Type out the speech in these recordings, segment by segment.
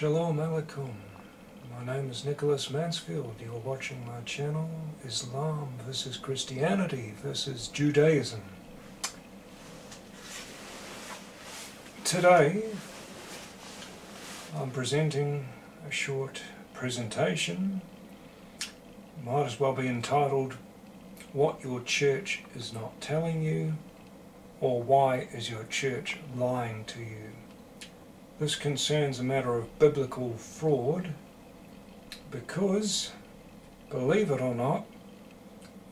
Shalom Alaikum. My name is Nicholas Mansfield. You're watching my channel Islam versus Christianity versus Judaism. Today I'm presenting a short presentation. Might as well be entitled What Your Church is Not Telling You or Why is Your Church Lying to You? This concerns a matter of biblical fraud because, believe it or not,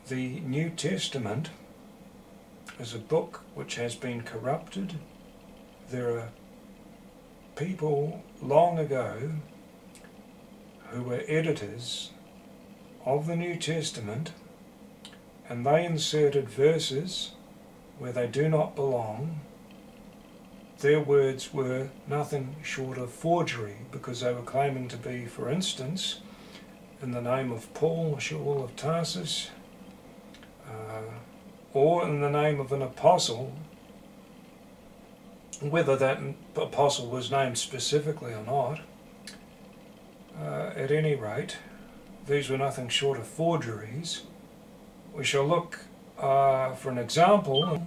the New Testament is a book which has been corrupted. There are people long ago who were editors of the New Testament and they inserted verses where they do not belong their words were nothing short of forgery because they were claiming to be, for instance, in the name of Paul, Shaul of Tarsus, uh, or in the name of an apostle, whether that apostle was named specifically or not. Uh, at any rate, these were nothing short of forgeries. We shall look uh, for an example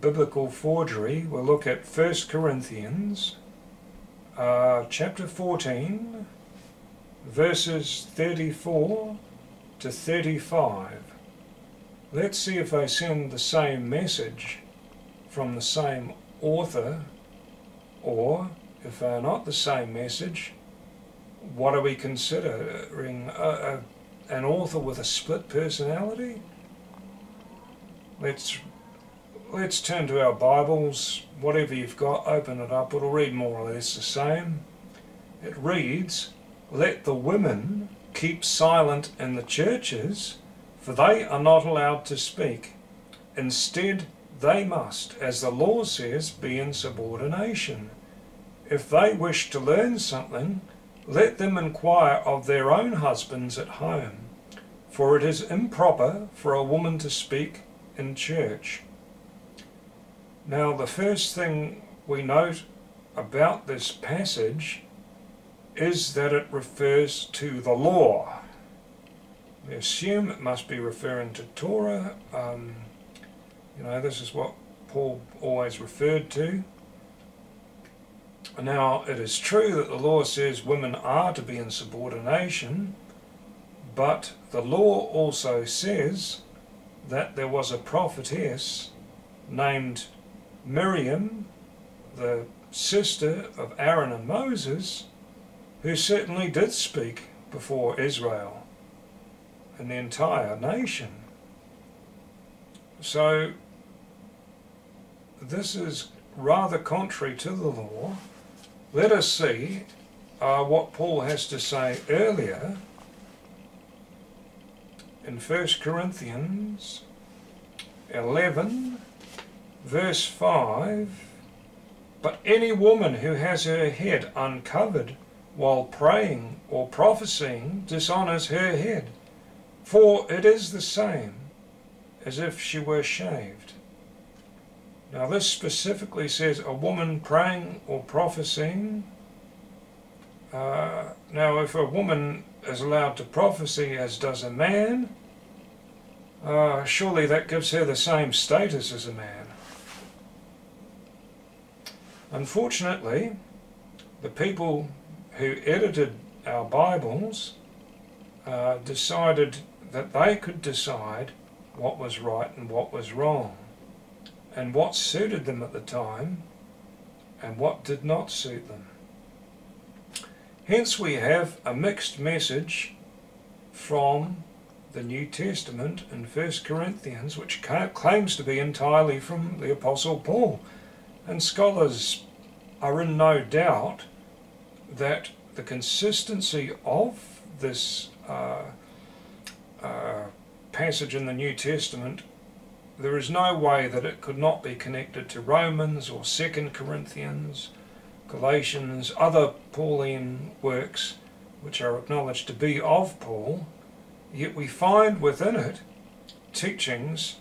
biblical forgery, we'll look at 1 Corinthians uh, chapter 14, verses 34 to 35. Let's see if they send the same message from the same author, or if they're not the same message, what are we considering? A, a, an author with a split personality? Let's let's turn to our Bibles. Whatever you've got, open it up. It'll read more or less the same. It reads, Let the women keep silent in the churches, for they are not allowed to speak. Instead, they must, as the law says, be in subordination. If they wish to learn something, let them inquire of their own husbands at home, for it is improper for a woman to speak in church. Now, the first thing we note about this passage is that it refers to the law. We assume it must be referring to Torah. Um, you know, this is what Paul always referred to. Now, it is true that the law says women are to be in subordination, but the law also says that there was a prophetess named Miriam, the sister of Aaron and Moses, who certainly did speak before Israel and the entire nation. So, this is rather contrary to the law. Let us see uh, what Paul has to say earlier in 1 Corinthians 11 verse 5 But any woman who has her head uncovered while praying or prophesying dishonors her head, for it is the same as if she were shaved. Now, this specifically says a woman praying or prophesying. Uh, now, if a woman is allowed to prophesy as does a man, uh, surely that gives her the same status as a man. Unfortunately, the people who edited our Bibles uh, decided that they could decide what was right and what was wrong, and what suited them at the time, and what did not suit them. Hence, we have a mixed message from the New Testament in 1 Corinthians, which claims to be entirely from the Apostle Paul. And scholars are in no doubt that the consistency of this uh, uh, passage in the New Testament, there is no way that it could not be connected to Romans or Second Corinthians, Galatians, other Pauline works which are acknowledged to be of Paul, yet we find within it teachings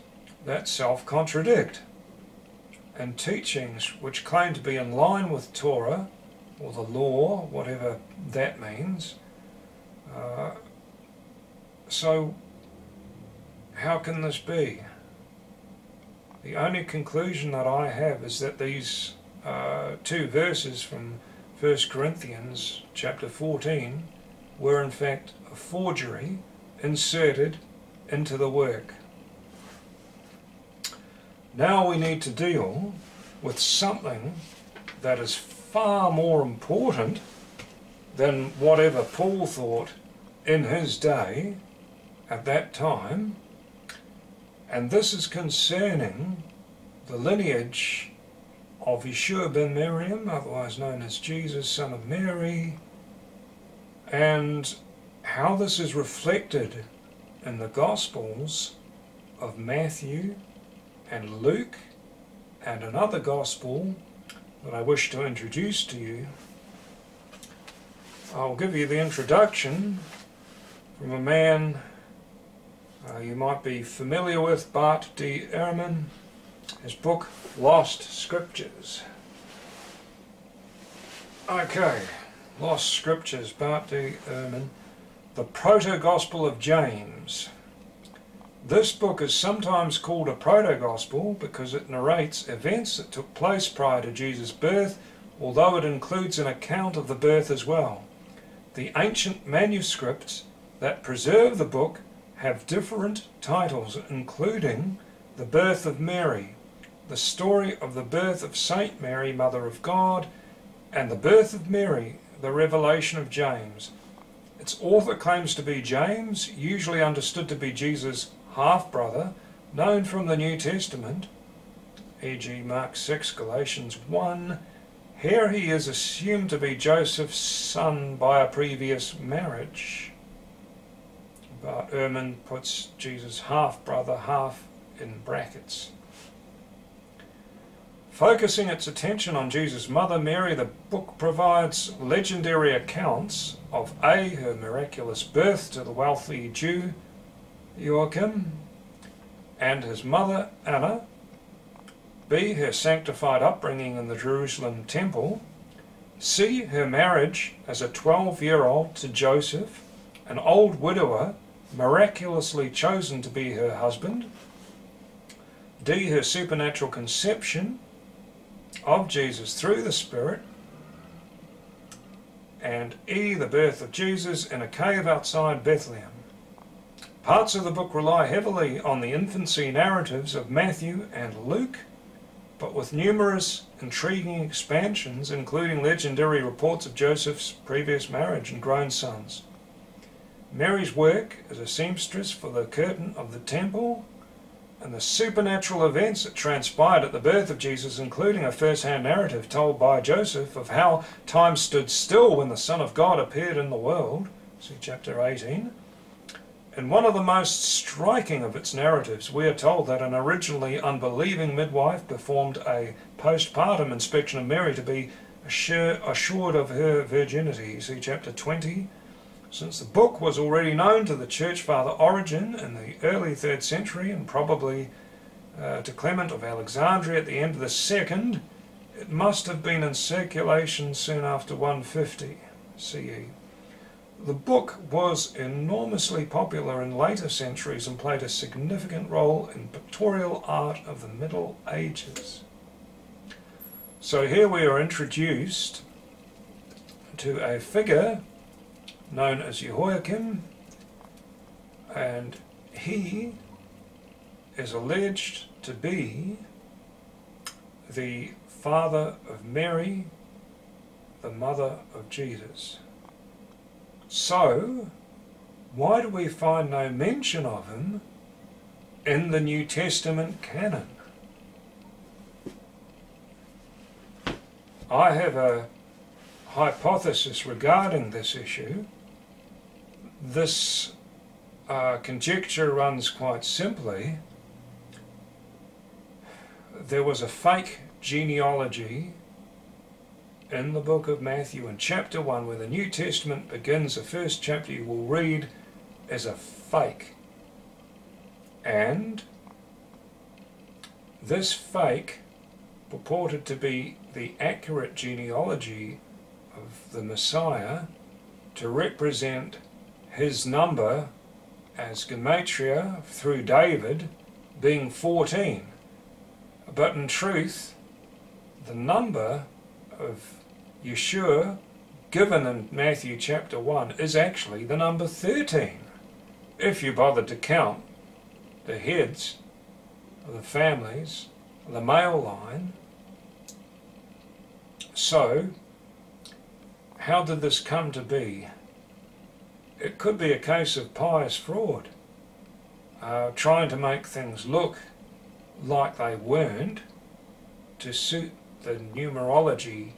that self-contradict and teachings which claim to be in line with Torah or the law, whatever that means. Uh, so, how can this be? The only conclusion that I have is that these uh, two verses from 1 Corinthians chapter 14 were in fact a forgery inserted into the work. Now we need to deal with something that is far more important than whatever Paul thought in his day at that time, and this is concerning the lineage of Yeshua ben Miriam, otherwise known as Jesus, son of Mary, and how this is reflected in the Gospels of Matthew and Luke and another Gospel that I wish to introduce to you. I'll give you the introduction from a man uh, you might be familiar with, Bart D. Ehrman, his book Lost Scriptures. Okay, Lost Scriptures, Bart D. Ehrman, the Proto-Gospel of James. This book is sometimes called a proto-gospel because it narrates events that took place prior to Jesus' birth, although it includes an account of the birth as well. The ancient manuscripts that preserve the book have different titles, including The Birth of Mary, The Story of the Birth of Saint Mary, Mother of God, and The Birth of Mary, The Revelation of James. Its author claims to be James, usually understood to be Jesus' half-brother, known from the New Testament, e.g. Mark 6, Galatians 1, here he is assumed to be Joseph's son by a previous marriage. But Ehrman puts Jesus' half-brother, half in brackets. Focusing its attention on Jesus' mother Mary, the book provides legendary accounts of A. her miraculous birth to the wealthy Jew Joachim and his mother Anna, B. her sanctified upbringing in the Jerusalem temple, C. her marriage as a 12-year-old to Joseph, an old widower miraculously chosen to be her husband, D. her supernatural conception of Jesus through the Spirit, and E. the birth of Jesus in a cave outside Bethlehem. Parts of the book rely heavily on the infancy narratives of Matthew and Luke, but with numerous intriguing expansions, including legendary reports of Joseph's previous marriage and grown sons. Mary's work as a seamstress for the curtain of the temple, and the supernatural events that transpired at the birth of Jesus, including a first-hand narrative told by Joseph of how time stood still when the Son of God appeared in the world, see chapter 18, in one of the most striking of its narratives, we are told that an originally unbelieving midwife performed a postpartum inspection of Mary to be assured of her virginity. See chapter 20. Since the book was already known to the church father Origen in the early 3rd century and probably uh, to Clement of Alexandria at the end of the 2nd, it must have been in circulation soon after 150 CE. The book was enormously popular in later centuries and played a significant role in pictorial art of the Middle Ages. So here we are introduced to a figure known as Jehoiakim and he is alleged to be the father of Mary, the mother of Jesus. So, why do we find no mention of him in the New Testament canon? I have a hypothesis regarding this issue. This uh, conjecture runs quite simply. There was a fake genealogy in the book of Matthew in chapter 1 where the New Testament begins, the first chapter you will read as a fake. And this fake purported to be the accurate genealogy of the Messiah to represent his number as Gematria through David being 14. But in truth, the number of Yeshua given in Matthew chapter 1 is actually the number 13. If you bothered to count the heads of the families, the male line. So, how did this come to be? It could be a case of pious fraud, uh, trying to make things look like they weren't to suit the numerology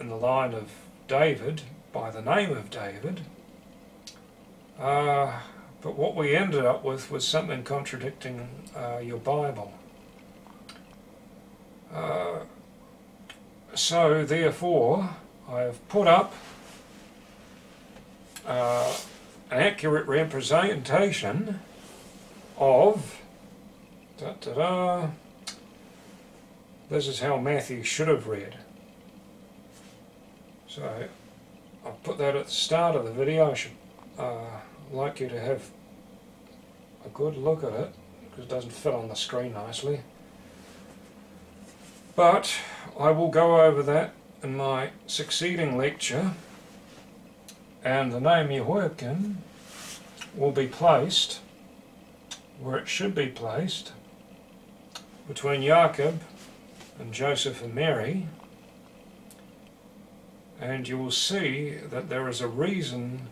in the line of David by the name of David. Uh, but what we ended up with was something contradicting uh, your Bible. Uh, so, therefore, I have put up uh, an accurate representation of. Da, da, da, this is how Matthew should have read. So, I'll put that at the start of the video. I should uh, like you to have a good look at it because it doesn't fit on the screen nicely. But I will go over that in my succeeding lecture and the name Jehoiakim will be placed where it should be placed between Jacob and Joseph and Mary and you will see that there is a reason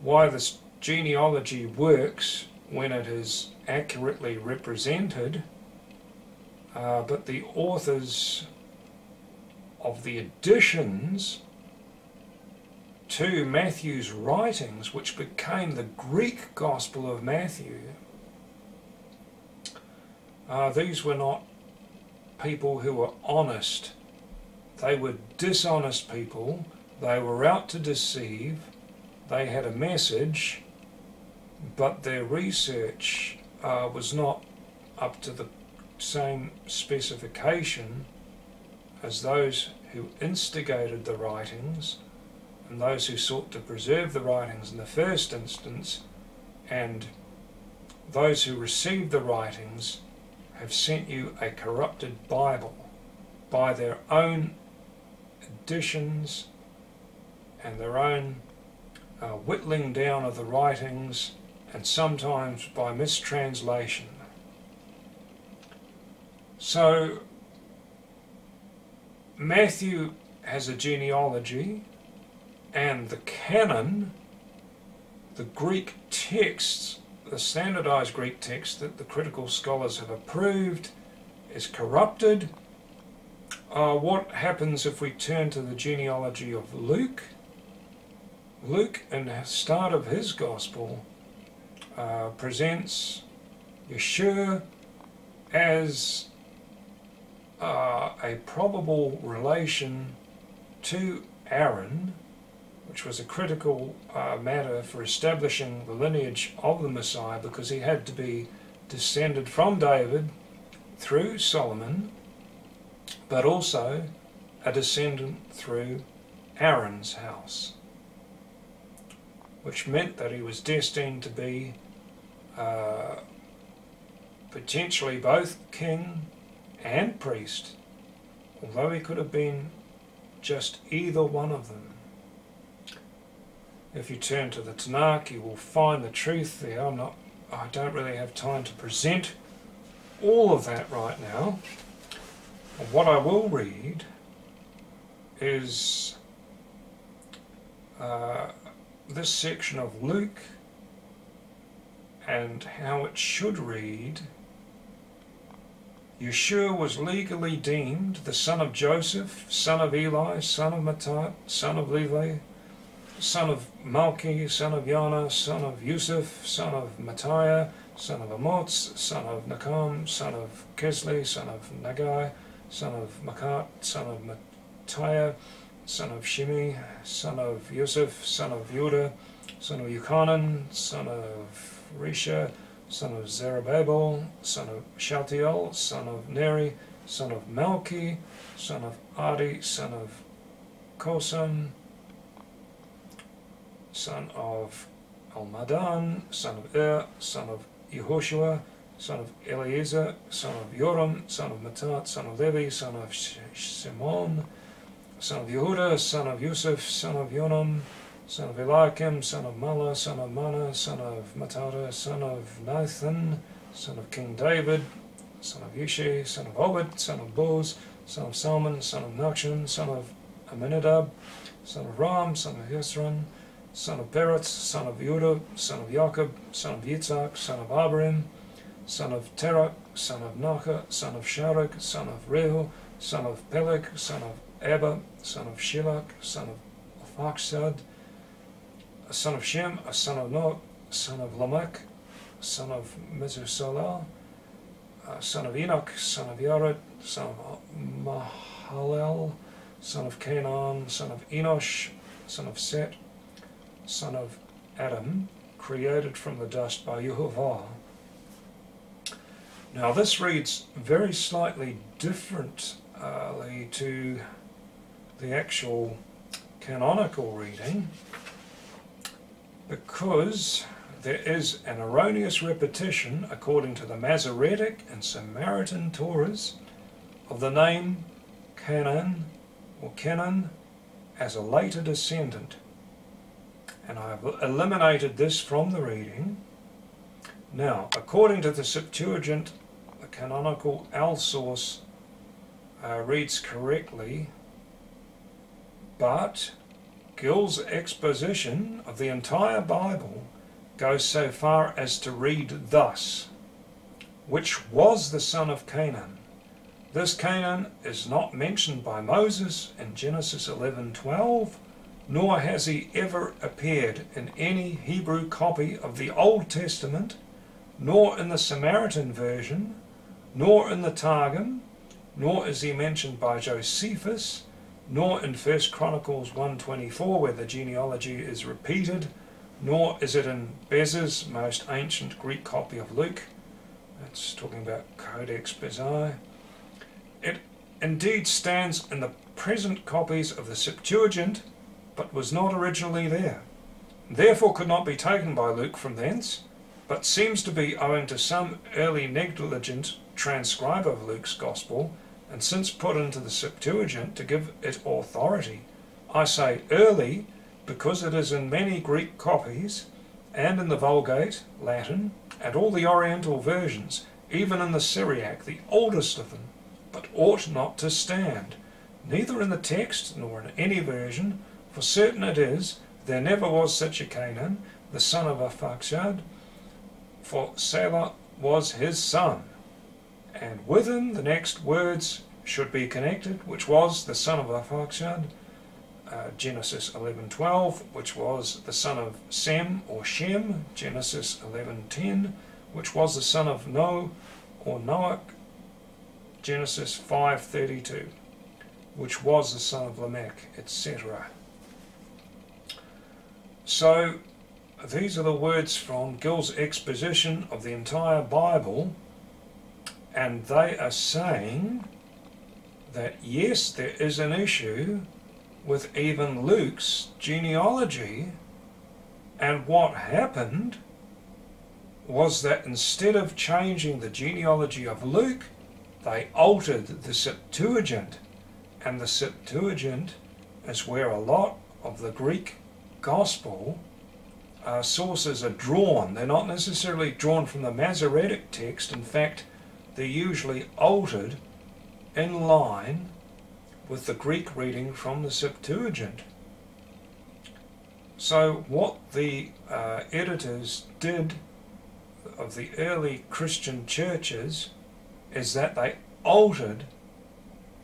why this genealogy works when it is accurately represented, uh, but the authors of the additions to Matthew's writings, which became the Greek Gospel of Matthew, uh, these were not people who were honest. They were dishonest people. They were out to deceive. They had a message but their research uh, was not up to the same specification as those who instigated the writings and those who sought to preserve the writings in the first instance and those who received the writings have sent you a corrupted Bible by their own additions and their own uh, whittling down of the writings and sometimes by mistranslation. So, Matthew has a genealogy, and the canon, the Greek texts, the standardized Greek text that the critical scholars have approved, is corrupted. Uh, what happens if we turn to the genealogy of Luke? Luke, in the start of his gospel, uh, presents Yeshua as uh, a probable relation to Aaron, which was a critical uh, matter for establishing the lineage of the Messiah because he had to be descended from David through Solomon, but also a descendant through Aaron's house, which meant that he was destined to be uh, potentially both king and priest, although he could have been just either one of them. If you turn to the Tanakh, you will find the truth there. I'm not, I don't really have time to present all of that right now. What I will read is uh, this section of Luke and how it should read Yeshua was legally deemed the son of Joseph, son of Eli, son of Matthat, son of Levi, son of Malchi, son of Yana, son of Yusuf, son of Matthiah, son of Amoz, son of Nakam, son of Kesli, son of Nagai, son of Makat, son of Matthiah, son of Shimi, son of Yusuf, son of Judah, son of Yuchanan, son of Risha, son of Zerubbabel, son of Shaltiel, son of Neri, son of Malchi, son of Adi, son of Kosam, son of Almadan, son of Er, son of Yehoshua, son of Eliezer, son of Joram, son of Matat, son of Levi, son of Shimon, son of Yehuda, son of Yusuf, son of Yonam, son of Eliakim, son of Mala, son of Mana, son of Matata, son of Nathan, son of King David, son of Yishe, son of Obed, son of Boaz, son of Salmon, son of Nachshon, son of Aminadab, son of Ram, son of Hezron, son of Peretz, son of Judah, son of Jacob, son of Yitzhak, son of Abraham, son of Terach, son of Nacha, son of Sharach, son of Rehu, son of Peleg, son of Abba, son of Shilach, son of Arphaxad, a son of Shem, a son of Noah, son of Lamech, son of Methuselah, son of Enoch, son of Yared, son of Mahalalel, son of Cainan, son of Enosh, son of Set, son of Adam, created from the dust by Yehovah. Now this reads very slightly differently to the actual canonical reading because there is an erroneous repetition according to the Masoretic and Samaritan Torahs of the name Cainan or Kenan as a later descendant. And I have eliminated this from the reading. Now, according to the Septuagint, the canonical Al source uh, reads correctly, but Gill's exposition of the entire Bible goes so far as to read thus, which was the son of Cainan. This Cainan is not mentioned by Moses in Genesis 11:12, nor has he ever appeared in any Hebrew copy of the Old Testament, nor in the Samaritan version, nor in the Targum, nor is he mentioned by Josephus, nor in 1 Chronicles 1.24 where the genealogy is repeated, nor is it in Beza's most ancient Greek copy of Luke. That's talking about Codex Bezae. It indeed stands in the present copies of the Septuagint, but was not originally there. Therefore could not be taken by Luke from thence, but seems to be owing to some early negligent transcriber of Luke's Gospel, and since put into the Septuagint to give it authority. I say early because it is in many Greek copies, and in the Vulgate, Latin, and all the Oriental versions, even in the Syriac, the oldest of them but ought not to stand, neither in the text nor in any version, for certain it is, there never was such a Cainan, the son of a Arphaxad, for Salah was his son. And with him the next words should be connected, which was the son of Arphaxad, uh, Genesis 11:12, which was the son of Sem or Shem, Genesis 11:10, which was the son of Noah or Noach, Genesis 5:32, which was the son of Lamech, etc. So these are the words from Gill's exposition of the entire Bible, and they are saying that yes, there is an issue with even Luke's genealogy, and what happened was that instead of changing the genealogy of Luke, they altered the Septuagint, and the Septuagint is where a lot of the Greek gospel uh, sources are drawn. They're not necessarily drawn from the Masoretic text. In fact, they're usually altered in line with the Greek reading from the Septuagint. So, what the uh, editors did of the early Christian churches is that they altered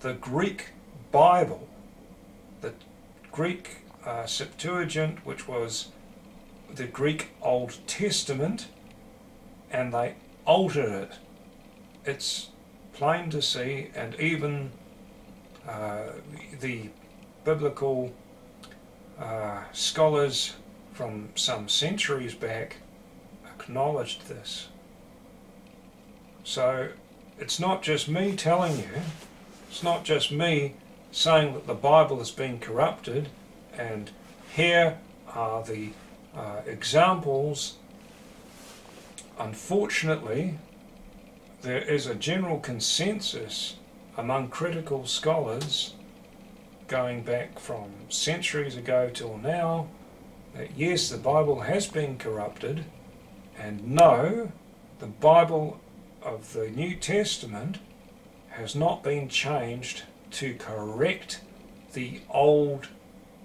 the Greek Bible, the Greek uh, Septuagint, which was the Greek Old Testament, and they altered it. It's plain to see, and even uh, the biblical uh, scholars from some centuries back acknowledged this. So it's not just me telling you, it's not just me saying that the Bible has been corrupted, and here are the uh, examples. Unfortunately, there is a general consensus among critical scholars going back from centuries ago till now that yes, the Bible has been corrupted, and no, the Bible of the New Testament has not been changed to correct the old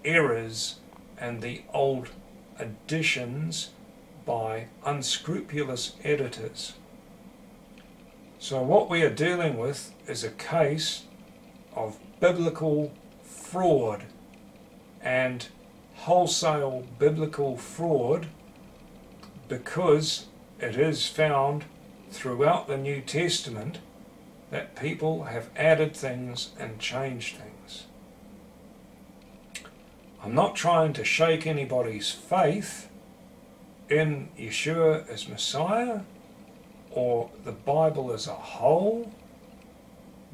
errors and the old additions by unscrupulous editors. So, what we are dealing with is a case of biblical fraud and wholesale biblical fraud because it is found throughout the New Testament that people have added things and changed things. I'm not trying to shake anybody's faith in Yeshua as Messiah or the Bible as a whole,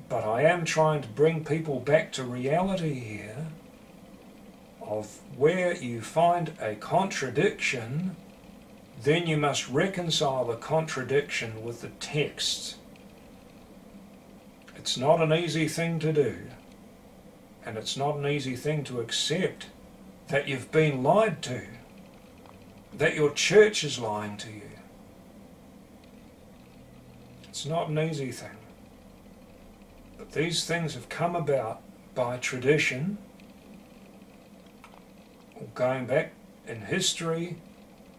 but I am trying to bring people back to reality here of where you find a contradiction, then you must reconcile the contradiction with the text. It's not an easy thing to do, and it's not an easy thing to accept that you've been lied to, that your church is lying to you. It's not an easy thing. But these things have come about by tradition, or going back in history,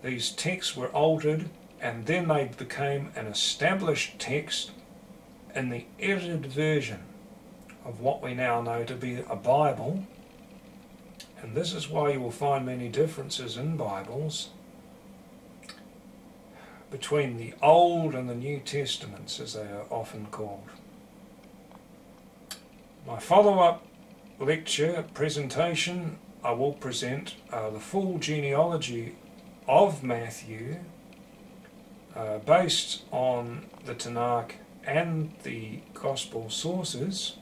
these texts were altered and then they became an established text in the edited version of what we now know to be a Bible. And this is why you will find many differences in Bibles between the Old and the New Testaments, as they are often called. My follow-up lecture presentation, I will present uh, the full genealogy of Matthew uh, based on the Tanakh and the Gospel sources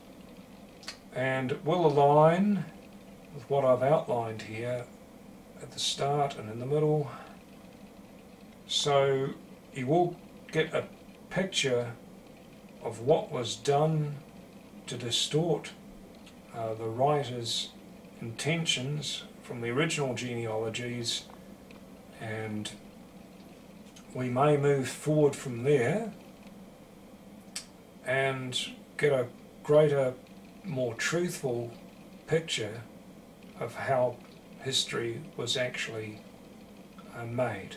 and will align with what I've outlined here at the start and in the middle. So you will get a picture of what was done to distort uh, the writer's intentions from the original genealogies and we may move forward from there and get a greater, more truthful picture of how history was actually uh, made.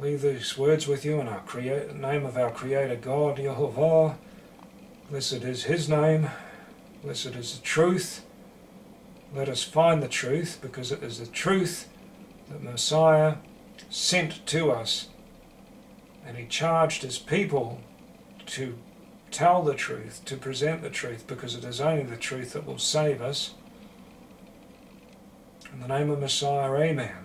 leave these words with you in our name of our Creator God, Yehovah. Blessed is His name. Blessed is the truth. Let us find the truth because it is the truth that Messiah sent to us. And He charged His people to tell the truth, to present the truth, because it is only the truth that will save us. In the name of Messiah, Amen.